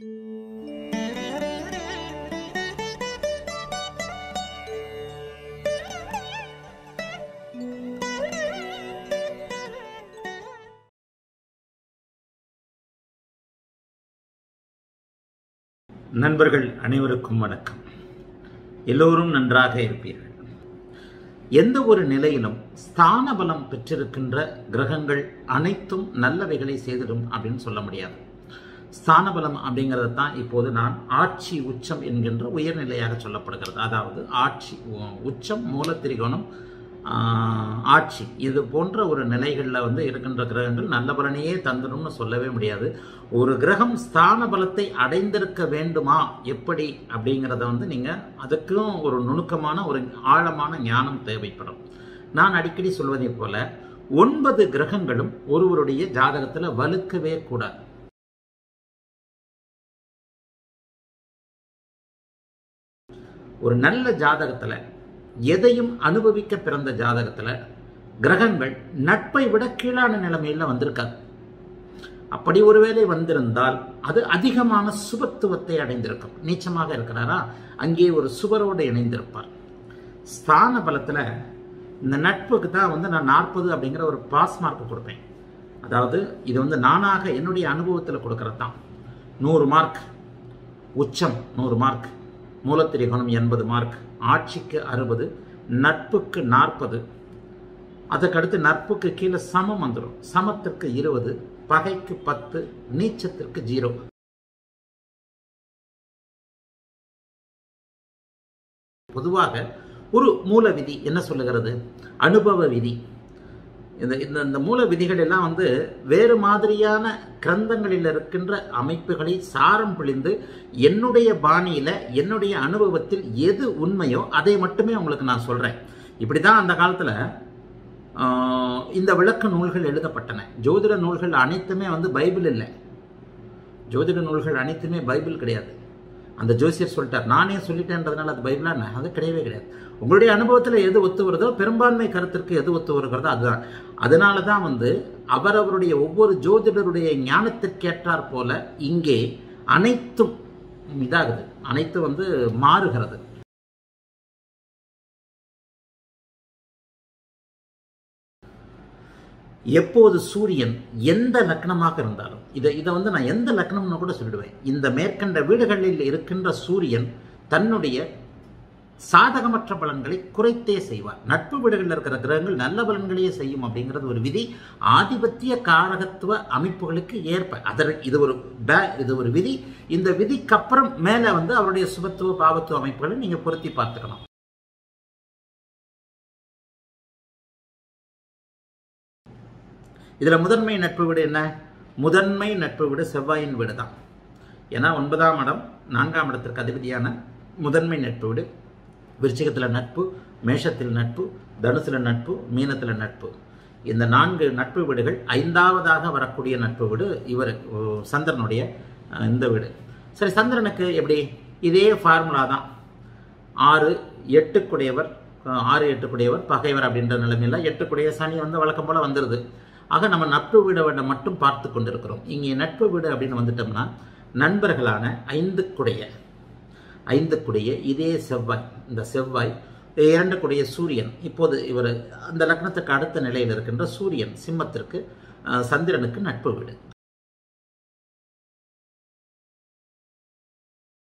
நண்பர்கள் அனைவருக்கும் வணக்கம். எல்லோரும் நன்றாக இருப்பீர்கள். எந்த ஒரு நிலையிலும் ஸ்தான பலம் பெற்றிருக்கின்ற கிரகங்கள் அனைத்தும் நல்லவைகளை செய்திடும் அப்படின்னு சொல்ல முடியாது. ஸ்தானபலம் அப்படிங்கிறது தான் இப்போது நான் ஆட்சி உச்சம் என்கின்ற உயர்நிலையாக சொல்லப்படுகிறது. அதாவது ஆட்சி உ- உச்சம் மூலத்திரிகோணம் ஆட்சி. இது போன்ற ஒரு நிலைகளில் வந்து இருக்கின்ற கிரகங்கள் நல்ல பலனையே தந்துடும்னு சொல்லவே முடியாது. ஒரு கிரகம் ஸ்தான பலத்தை அடைந்திருக்க வேண்டுமா? எப்படி? அப்படிங்கிறத வந்து நீங்கள் அதுக்கும் ஒரு நுணுக்கமான ஒரு ஆழமான ஞானம் தேவைப்படும். நான் அடிக்கடி சொல்வதைப் போல ஒன்பது கிரகங்களும் ஒருவருடைய ஜாதகத்தில் வலுக்கவே கூடாது. ஒரு நல்ல ஜாதகத்தில் எதையும் அனுபவிக்க பிறந்த ஜாதகத்தில் கிரகங்கள் நட்பை விட கீழான நிலைமையில் வந்திருக்காது. அப்படி ஒருவேளை வந்திருந்தால் அது அதிகமான சுபத்துவத்தை அடைந்திருக்கும். நீச்சமாக இருக்கிறாரா? அங்கே ஒரு சுவரோடு இணைந்திருப்பார். ஸ்தான பலத்தில் இந்த நட்புக்கு தான் வந்து நான் நாற்பது அப்படிங்கிற ஒரு பாஸ் மார்க் கொடுப்பேன். அதாவது இது வந்து நானாக என்னுடைய அனுபவத்தில் கொடுக்கறது தான் நூறு மார்க் உச்சம் நூறு மார்க் மூலத்திரிகோணம் எண்பது மார்க் ஆட்சிக்கு அறுபது நட்புக்கு நாற்பது. அதுக்கடுத்து நட்புக்கு கீழே சமம் வந்துடும் சமத்திற்கு இருபது பகைக்கு பத்து நீச்சத்திற்கு ஜீரோ. பொதுவாக ஒரு மூல விதி என்ன சொல்லுகிறது? அனுபவ விதி. இந்த இந்த இந்த மூல விதிகள் எல்லாம் வந்து வேறு மாதிரியான கிரந்தங்களில் இருக்கின்ற அமைப்புகளை சாரம் பிழிந்து என்னுடைய பாணியில் என்னுடைய அனுபவத்தில் எது உண்மையோ அதை மட்டுமே உங்களுக்கு நான் சொல்கிறேன் இப்படி தான் அந்த காலத்தில் இந்த விளக்க நூல்கள் எழுதப்பட்டன. ஜோதிட நூல்கள் அனைத்துமே வந்து பைபிள் இல்லை. ஜோதிட நூல்கள் அனைத்துமே பைபிள் கிடையாது. அந்த ஜோசியர் சொல்லிட்டார் நானே சொல்லிட்டேன்றதுனால அது பைபிளா அது கிடையவே கிடையாது. உங்களுடைய அனுபவத்தில் எது ஒத்து வருதோ பெரும்பான்மை கருத்திற்கு எது ஒத்து வருகிறதோ அதுதான். அதனால தான் வந்து அவரவருடைய ஒவ்வொரு ஜோதிடருடைய ஞானத்திற்கேற்றாற் போல இங்கே அனைத்தும் இதாகுது. அனைத்தும் வந்து மாறுகிறது. எப்போது சூரியன் எந்த லக்னமாக இருந்தாலும் இதை இதை வந்து நான் எந்த லக்னம்னு கூட சொல்லிடுவேன். இந்த மேற்கண்ட வீடுகளில் இருக்கின்ற சூரியன் தன்னுடைய சாதகமற்ற பலன்களை குறைத்தே செய்வார். நட்பு வீடுகளில் இருக்கிற கிரகங்கள் நல்ல பலன்களையே செய்யும் அப்படிங்கிறது ஒரு விதி. ஆதிபத்திய காரகத்துவ அமைப்புகளுக்கு ஏற்ப அதற்கு இது ஒரு பே- இது ஒரு விதி. இந்த விதிக்கப்புறம் மேலே வந்து அவருடைய சுபத்துவ பாவத்துவ அமைப்புகளை நீங்கள் பொருத்தி பார்த்துக்கணும். இதில் முதன்மை நட்பு வீடு என்ன? முதன்மை நட்பு வீடு செவ்வாயின் வீடு தான் ஏன்னா ஒன்பதாம் இடம் நான்காம் இடத்திற்கு அதிபதியான முதன்மை நட்பு வீடு. விருச்சிகத்தில் நட்பு மேஷத்தில் நட்பு தனுசில் நட்பு மீனத்தில் நட்பு. இந்த நான்கு நட்பு வீடுகள் ஐந்தாவதாக வரக்கூடிய நட்பு வீடு இவர் சந்திரனுடைய இந்த வீடு. சரி சந்திரனுக்கு எப்படி? இதே ஃபார்முலா தான். ஆறு எட்டுக்குடையவர் ஆறு எட்டுக்குடையவர் பகைவர் அப்படின்ற நிலைமையில் எட்டுக்குடைய சனி வந்து வழக்கம் போல் வந்துடுது ஆக நம்ம நட்பு வீடை மட்டும் பார்த்து கொண்டிருக்கிறோம். இங்கே நட்பு வீடு அப்படின்னு வந்துட்டோம்னா நண்பர்களான ஐந்துக்குடைய ஐந்துக்குடைய இதே செவ்வாய். இந்த செவ்வாய் இரண்டுக்குடைய சூரியன். இப்போது இவர் அந்த லக்னத்துக்கு அடுத்த நிலையில் இருக்கின்ற சூரியன் சிம்மத்திற்கு சந்திரனுக்கு நட்பு வீடு.